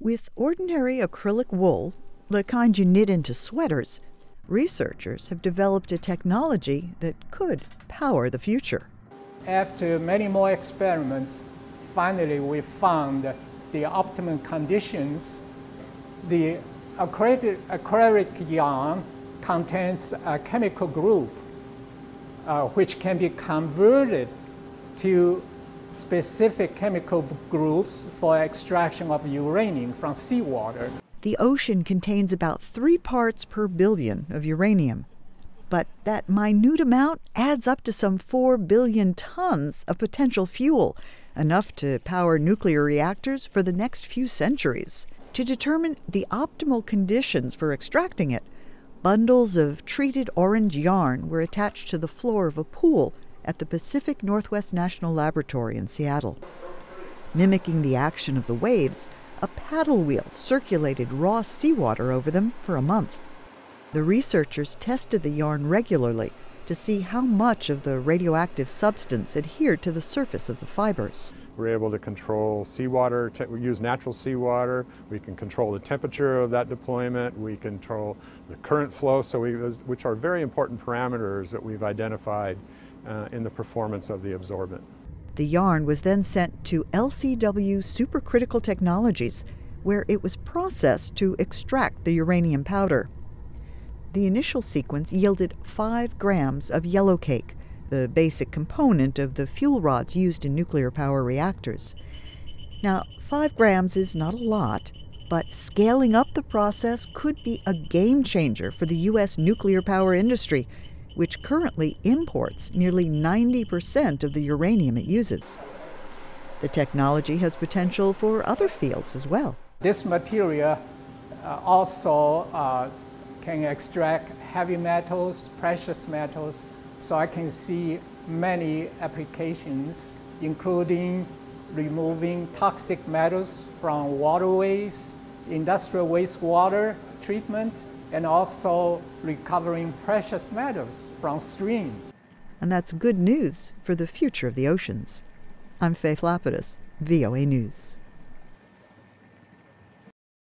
With ordinary acrylic wool, the kind you knit into sweaters, researchers have developed a technology that could power the future. After many more experiments, finally we found the optimum conditions. The acrylic, acrylic yarn contains a chemical group uh, which can be converted to specific chemical groups for extraction of uranium from seawater. The ocean contains about three parts per billion of uranium. But that minute amount adds up to some 4 billion tons of potential fuel, enough to power nuclear reactors for the next few centuries. To determine the optimal conditions for extracting it, bundles of treated orange yarn were attached to the floor of a pool at the Pacific Northwest National Laboratory in Seattle. Mimicking the action of the waves, a paddle wheel circulated raw seawater over them for a month. The researchers tested the yarn regularly to see how much of the radioactive substance adhered to the surface of the fibers. We're able to control seawater, we use natural seawater, we can control the temperature of that deployment, we control the current flow, so we, which are very important parameters that we've identified uh, in the performance of the absorbent. The yarn was then sent to LCW Supercritical Technologies, where it was processed to extract the uranium powder. The initial sequence yielded 5 grams of yellow cake, the basic component of the fuel rods used in nuclear power reactors. Now, 5 grams is not a lot, but scaling up the process could be a game changer for the U.S. nuclear power industry which currently imports nearly 90% of the uranium it uses. The technology has potential for other fields as well. This material uh, also uh, can extract heavy metals, precious metals, so I can see many applications, including removing toxic metals from waterways, industrial wastewater treatment, and also recovering precious metals from streams. And that's good news for the future of the oceans. I'm Faith Lapidus, VOA News.